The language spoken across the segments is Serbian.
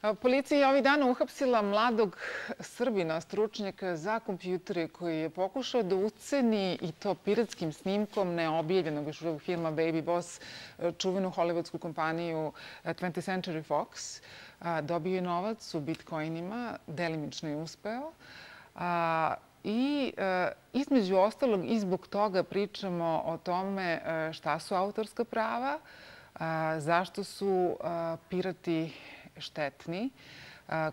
Policija je ovih dana uhapsila mladog Srbina, stručnjaka za kompjutere, koji je pokušao da uceni i to piratskim snimkom neobjavljenog još uvijek filma Baby Boss, čuvenu hollywoodsku kompaniju 20th Century Fox. Dobio je novac u bitcoinima, delimično je uspeo. I između ostalog i zbog toga pričamo o tome šta su autorska prava, zašto su pirati štetni,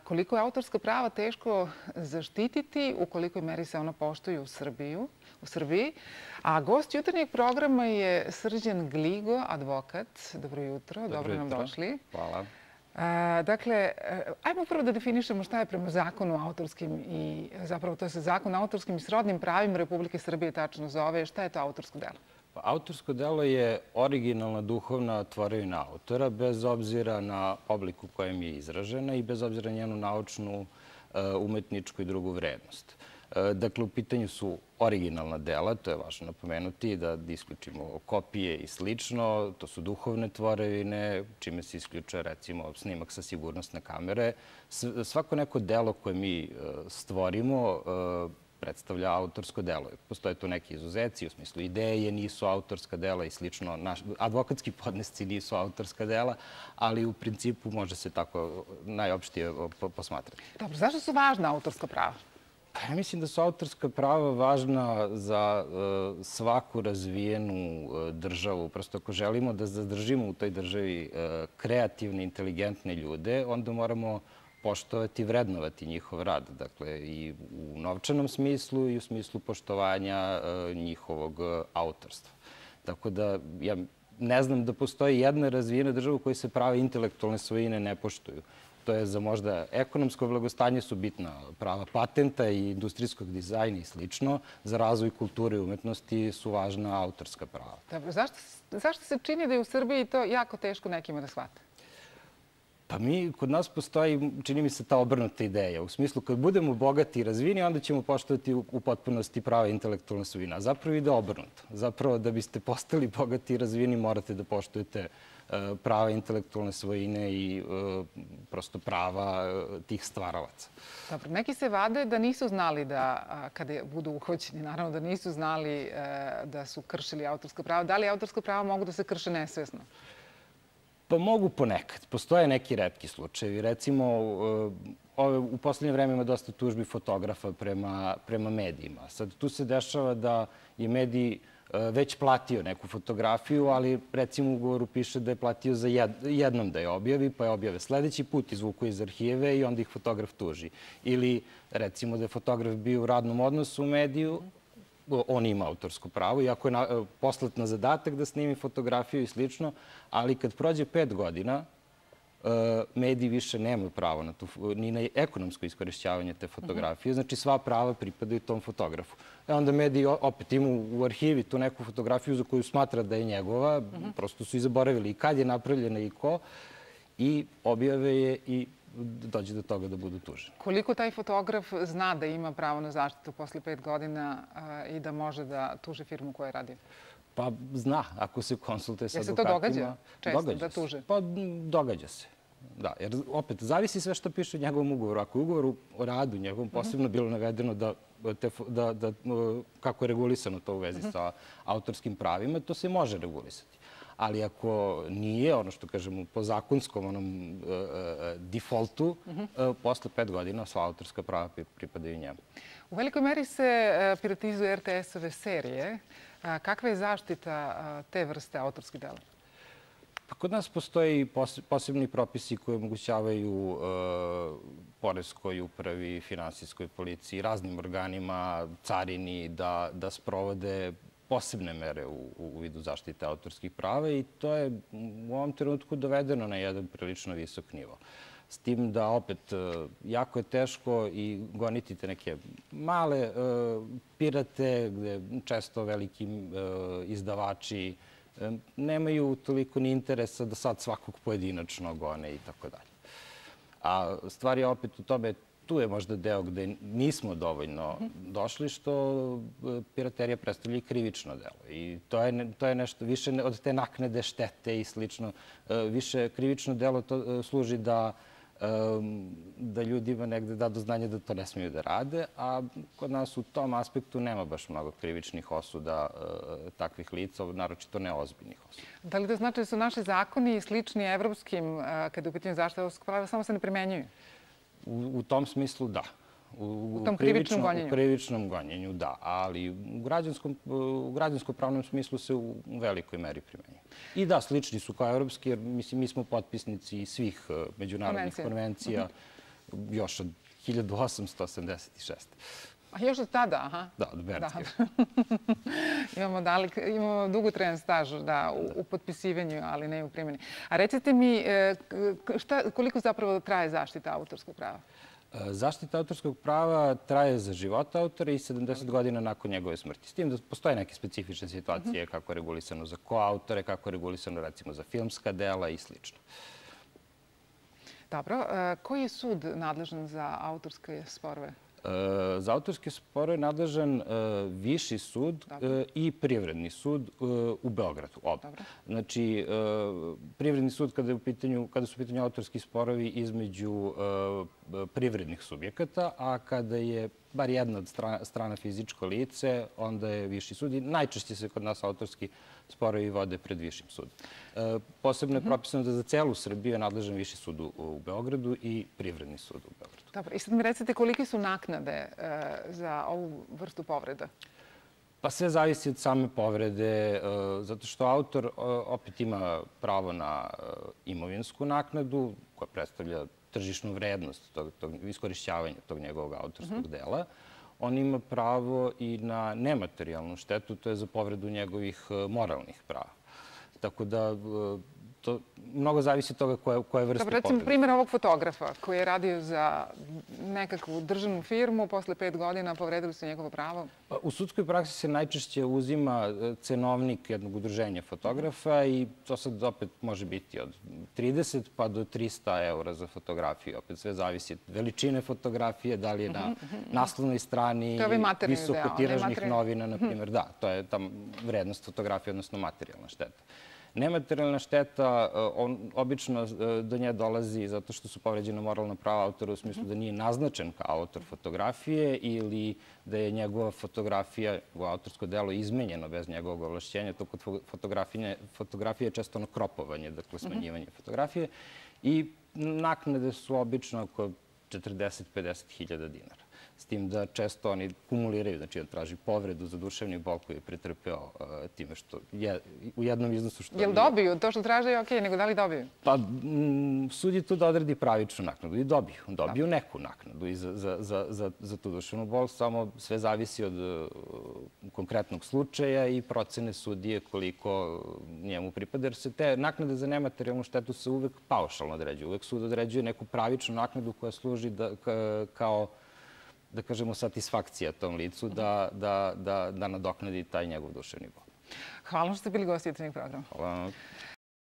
koliko je autorska prava teško zaštititi, u kolikoj meri se ona poštuju u, Srbiju, u Srbiji. A gost jutarnjeg programa je Srđan Gligo, advokat. Dobro jutro, dobro, dobro nam došli. Hvala. Dakle, ajmo prvo da definišemo šta je prema zakonu autorskim i zapravo to se zakon autorskim i srodnim pravima Republike Srbije tačno zove. Šta je to autorsko delo? Pa, autorsko delo je originalna duhovna tvorevina autora, bez obzira na oblik u kojem je izražena i bez obzira na njenu naučnu, e, umetničku i drugu vrednost. E, dakle, u pitanju su originalna dela, to je važno napomenuti, da isključimo kopije i slično. To su duhovne tvorevine, čime se isključuje, recimo, snimak sa sigurnostne kamere. Svako neko delo koje mi e, stvorimo predstavlja autorsko delo. Postoje tu neki izuzeci u smislu ideje, nisu autorska dela i slično. advokatski podnesci nisu autorska dela, ali u principu može se tako najopštije posmatrati. Dobro, zašto su važna autorska prava? Pa ja mislim da su autorska prava važna za e, svaku razvijenu e, državu. Prosto ako želimo da zadržimo u toj državi e, kreativne, inteligentne ljude, onda moramo poštovati i vrednovati njihov rad. Dakle, i u novčanom smislu i u smislu poštovanja e, njihovog autorstva. Tako da, ja ne znam da postoji jedna razvijena država u kojoj se prave intelektualne svojine ne poštuju. To je za možda ekonomsko blagostanje su bitna prava patenta i industrijskog dizajna i slično. Za razvoj kulture i umetnosti su važna autorska prava. Dobro, zašto, zašto se čini da je u Srbiji to jako teško nekima da shvate? Pa mi, kod nas postoji, čini mi se, ta obrnuta ideja. U smislu, kad budemo bogati i razvini, onda ćemo poštovati u, potpunosti prava intelektualne svojine. A zapravo ide obrnuto. Zapravo, da biste postali bogati i razvini, morate da poštujete uh, prava intelektualne svojine i uh, prosto prava uh, tih stvaralaca. Dobro, neki se vade da nisu znali da, kada budu uhoćeni, naravno da nisu znali da su kršili autorska prava. Da li autorska prava mogu da se krše nesvesno? Pa mogu ponekad. Postoje neki redki slučajevi. Recimo, ove, u poslednje vreme ima dosta tužbi fotografa prema, prema medijima. Sad, tu se dešava da je medij već platio neku fotografiju, ali recimo u ugovoru piše da je platio za jednom da je objavi, pa je objave sledeći put, izvuku iz arhive i onda ih fotograf tuži. Ili recimo da je fotograf bio u radnom odnosu u mediju, on ima autorsko pravo, iako je na, poslat na zadatak da snimi fotografiju i slično, ali kad prođe pet godina, e, mediji više nemaju pravo na tu, ni na ekonomsko iskorišćavanje te fotografije. Znači, sva prava pripadaju tom fotografu. E onda mediji opet imaju u arhivi tu neku fotografiju za koju smatra da je njegova. Prosto su i zaboravili i kad je napravljena i ko. I objave je i dođe do toga da budu tuženi. Koliko taj fotograf zna da ima pravo na zaštitu posle pet godina i da može da tuži firmu koja je radio? Pa zna, ako se konsultuje sa advokatima. Je se to događa često događa da tuže? Pa događa se. Da, jer opet, zavisi sve što piše u njegovom ugovoru. Ako je ugovor o radu njegovom posebno bilo navedeno da, te, da, da, kako je regulisano to u vezi sa autorskim pravima, to se može regulisati ali ako nije, ono što kažemo, po zakonskom onom uh, defaultu, uh -huh. uh, posle pet godina sva autorska prava pripadaju njemu. U velikoj meri se piratizuju RTS-ove serije. Kakva je zaštita te vrste autorskih dela? Pa kod nas postoji posebni propisi koji omogućavaju poreskoj upravi, finansijskoj policiji, raznim organima, carini da, da sprovode posebne mere u, u vidu zaštite autorskih prava i to je u ovom trenutku dovedeno na jedan prilično visok nivo. S tim da opet e, jako je teško i goniti te neke male uh, pirate gde često veliki uh, izdavači uh, nemaju toliko ni interesa da sad svakog pojedinačno gone i tako dalje. A stvar je opet u tome tu je možda deo gde nismo dovoljno došli, što e, piraterija predstavlja i krivično delo. I to je, to je nešto više od te naknede štete i slično. E, više krivično delo to e, služi da da ljudima negde da do znanja da to ne smiju da rade, a kod nas u tom aspektu nema baš mnogo krivičnih osuda takvih lica, naročito neozbiljnih osuda. Da li to znači da su naši zakoni slični evropskim kada je u pitanju zaštite evropskog prava, samo se ne primenjuju? U, u tom smislu da. U, u tom krivičnom gonjenju? U krivičnom gonjenju, da. Ali u građansko-pravnom smislu se u velikoj meri primenjuju. I da, slični su kao evropski, jer mislim, mi smo potpisnici svih uh, međunarodnih konvencija, konvencija -huh. još od 1886. A još od tada, aha? Da, od Bernske. Da. imamo, dalik, imamo dugotrajan staž da, u, u potpisivanju, ali ne u primjeni. A recite mi, e, šta, koliko zapravo traje zaštita autorskog prava? E, zaštita autorskog prava traje za života autora i 70 godina nakon njegove smrti. S tim da postoje neke specifične situacije mhm. kako je regulisano za koautore, kako je regulisano recimo za filmska dela i sl. Dobro. E, koji je sud nadležan za autorske sporove? E, za autorske spore je nadležan e, Viši sud e, i Privredni sud u Beogradu. Znači, Privredni sud kada, je u pitanju, kada su u pitanju autorski sporovi između privrednih subjekata, a kada je bar jedna od strana, strana fizičko lice, onda je Viši sud i najčešće se kod nas autorski sporovi vode pred Višim sudom. E, posebno je mhm. propisano da za celu Srbiju je nadležan Viši sud u, u Beogradu i Privredni sud u Beogradu. Dobro, i sad mi recite kolike su naknade e, za ovu vrstu povreda? Pa sve zavisi od same povrede, e, zato što autor opet ima pravo na imovinsku naknadu koja predstavlja tržišnu vrednost tog, tog iskorišćavanja tog njegovog autorskog mm -hmm. dela on ima pravo i na nematerijalnu štetu, to je za povredu njegovih e, moralnih prava. Tako da e, to mnogo zavisi od toga koje, koje vrste Dobro, recimo primjer ovog fotografa koji je radio za nekakvu državnu firmu, posle pet godina povredili su njegovo pravo? Pa, u sudskoj praksi se najčešće uzima e, cenovnik jednog udruženja fotografa i to sad opet može biti od 30 pa do 300 eura za fotografiju. Opet sve zavisi od veličine fotografije, da li je na mhm, mhm. naslovnoj strani visokotiražnih novina, na primjer. Da, to je tam vrednost fotografije, odnosno materijalna šteta. Nematerijalna šteta, e, on, obično e, do nje dolazi zato što su povređena moralna prava autora u smislu da nije naznačen kao autor fotografije ili da je njegova fotografija, njegovo autorsko delo izmenjeno bez njegovog ovlašćenja. To kod fotografije, fotografije je često ono kropovanje, dakle smanjivanje fotografije. I naknade su obično oko 40-50 hiljada dinara s tim da često oni kumuliraju, znači da traži povredu za duševni bol koji je pretrpeo uh, time što je u jednom iznosu što... Jel dobiju? To što traže je okej, nego da li dobiju? Pa, m, sud je tu da odredi pravičnu naknadu i dobiju. Dobiju da. neku naknadu i za, za, za, za, tu duševnu bol, samo sve zavisi od uh, konkretnog slučaja i procene sudije koliko njemu pripada, jer se te naknade za nematerijalnu štetu se uvek paušalno određuju. Uvek sud određuje neku pravičnu naknadu koja služi da, kao da kažemo, satisfakcija tom licu da, da, da, da nadoknadi taj njegov duševni bol. Hvala što ste bili gosti jutarnjeg programa. Hvala.